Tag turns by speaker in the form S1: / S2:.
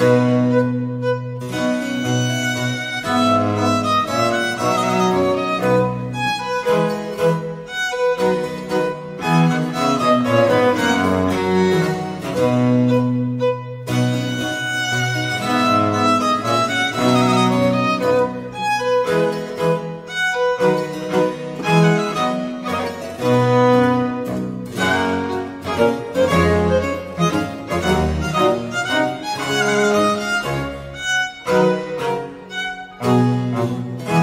S1: Thank you. Música